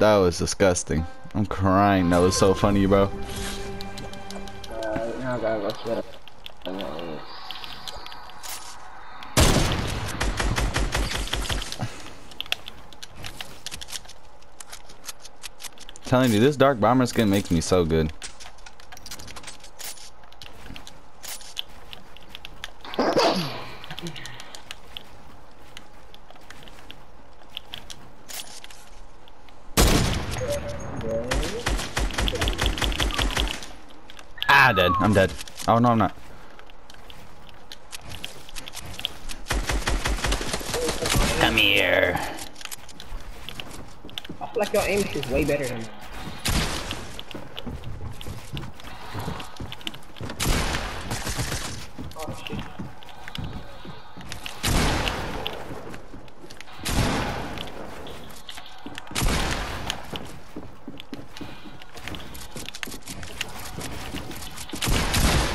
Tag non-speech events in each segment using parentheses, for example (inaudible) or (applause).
That was disgusting. I'm crying. That was so funny, bro. Uh, now I gotta telling you, this dark bomber skin makes me so good. Ah, dead. I'm dead. Oh, no, I'm not. Come here. I feel like your aim is way better than mine.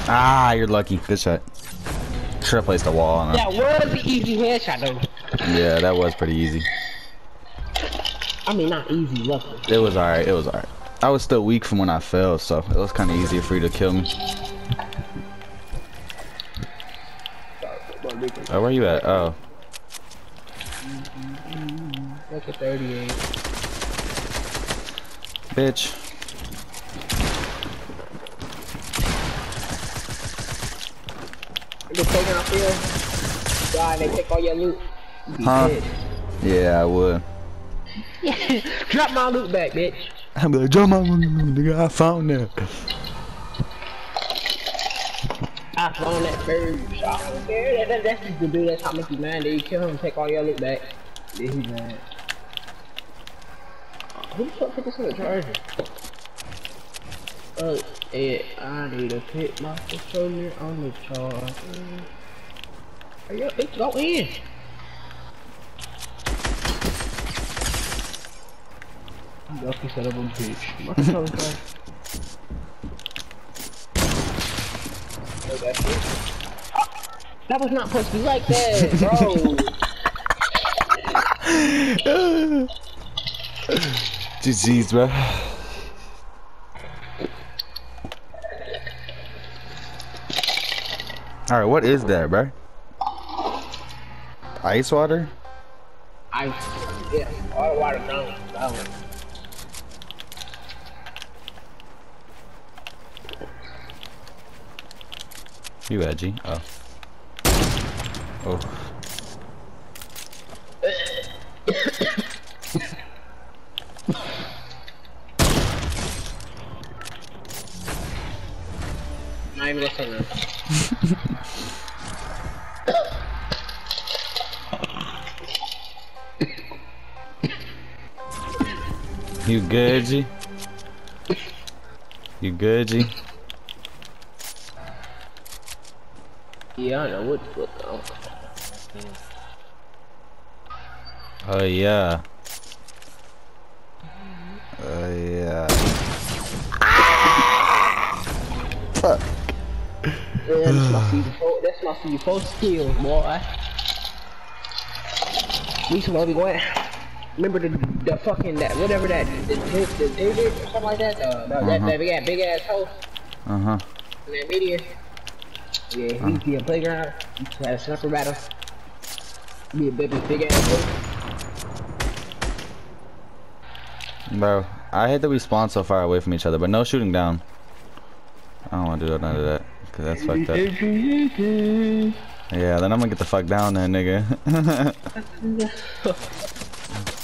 Ah, you're lucky. Good shot. Should have placed a wall on it. That was an easy headshot though. Yeah, that was pretty easy. I mean, not easy, luckily. It was alright. It was alright. I was still weak from when I fell, so it was kind of easier for you to kill me. Oh, where you at? Oh, Look at 38. bitch. Just taking off here. God, they take all your loot. You Huh? dead. Yeah, I would. (laughs) Drop my loot back, bitch. I'm like, drop my loot, nigga. I found that. I found that bird. I don't care. That, that, that's just the dude that's how make you mad. Then you kill him, take all your loot back. Then he's mad. Who the fuck put this in the charger? Oh, yeah, I need to put my controller on the charger. Hurry up, bitch, go in. You lucky son of a bitch. My controller's gone. Oh, that's it. That was not supposed to be like that, bro. (laughs) (laughs) GG's, bro. Alright, what is that, bro? Ice water? I, yeah, all water gone. That. You edgy. Oh. Oh. Not even gonna say nothing. (laughs) You good, G? You good, G? Yeah, I know what what oh. Oh, yeah. Oh, yeah. Fuck. Yeah, that's my C4, that's my C4 skills, boy. We to love going. Remember the the fucking that whatever that the the, the digit or something like that. Uh, that, that, Uh-huh. that big ass big ass house Uh huh. in that media. Yeah, he used to be a playground. He used to have a sniper battle. Be a big big ass. house. Bro, I hate that we spawn so far away from each other, but no shooting down. I don't want to do none of that, cause that's fucked up. Yeah, then I'm gonna get the fuck down there, nigga. (laughs)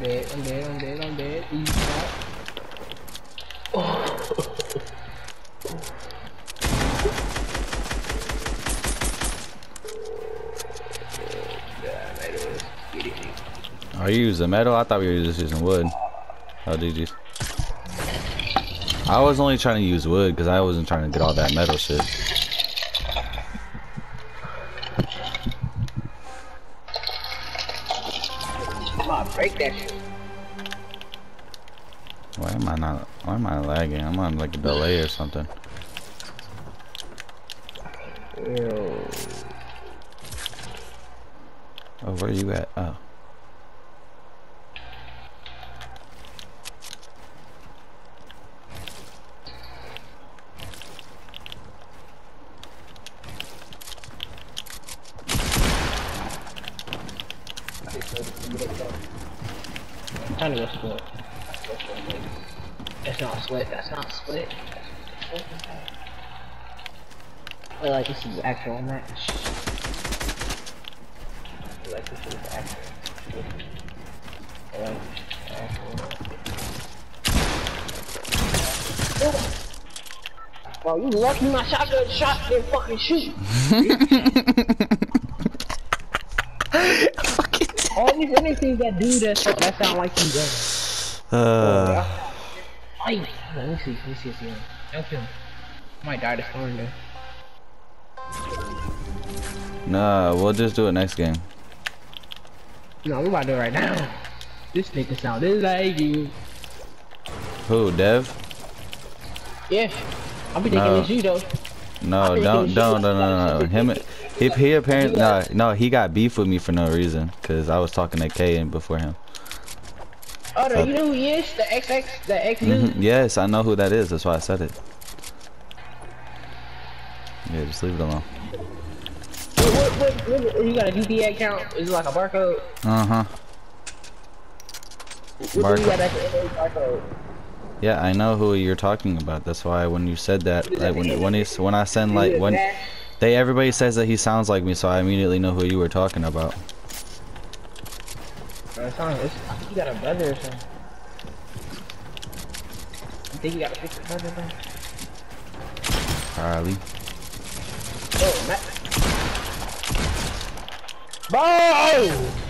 dead. I'm dead. I'm dead. I'm dead. Easy shot. It. Are you using metal? I thought we were just using wood. Oh, GG's. I was only trying to use wood because I wasn't trying to get all that metal shit. I'm break that shit. Why am I not? Why am I lagging? I'm on like a delay or something. Ew. Oh, where are you at? Oh. Trying to go split. That's not split. That's not split. I like this is actual match. I like this is actual. Like actual. Bro, you lucky my shotgun shot didn't fucking shoot. (laughs) All these anything that do that that sound like you done. Uh, Fight! Let me see, let me see if you Don't kill him. Might die this storm there. nah, we'll just do it next game. No, we about to do it right now. This nigga sound this like you. Who, Dev? Yeah. I'll be thinking No. it's you though. No, think don't, don't, should- no, no, no. Him, he, he apparently, no, no, he got beef with me for no reason, cause I was talking to K and before him. Oh, no, you know who he is? The XX, the X dude? Mhm, Yes, I know who that is. That's why I said it. Yeah, just leave it alone. What, what, what, what, you got a DPA account? Is it like a barcode? Uh huh. Barcode. got at the end of the barcode? Yeah, I know who you're talking about. That's why when you said that, like when when when I send like when they everybody says that he sounds like me, so I immediately know who you were talking about. Bro, it sounds, it's, you got a brother or something. You think you got a picture brother, bro? Probably. Oh, Matt. Bro!